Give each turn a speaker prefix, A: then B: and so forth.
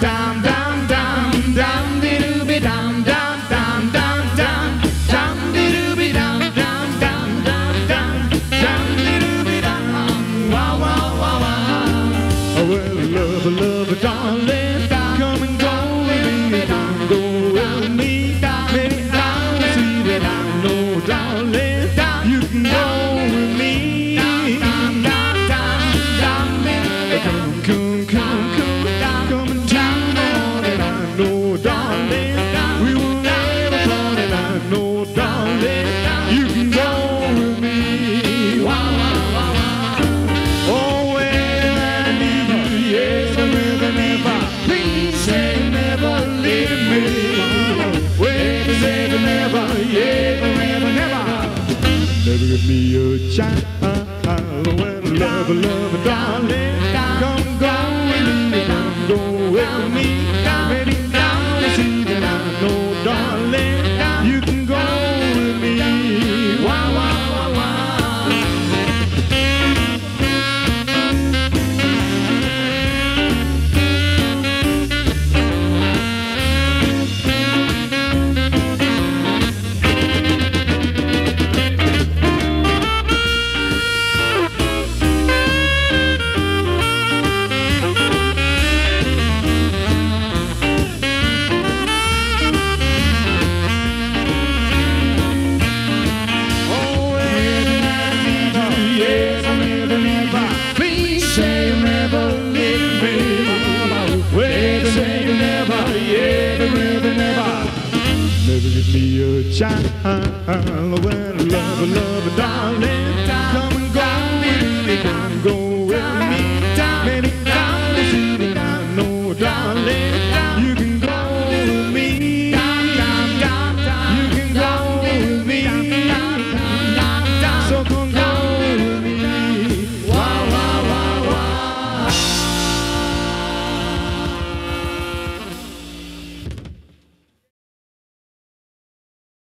A: dum dum dum dum dee doo be dum dum dum dum dum dum dee doo be dum dum dum dum dum dum dee doo be dum wow wow wow wow. Oh well, love, love, darling, never, yeah, never, never. Never give me a child. Well, love, love, darling, Never give me a chance. Love, love, love, darling.